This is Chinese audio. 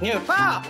女爸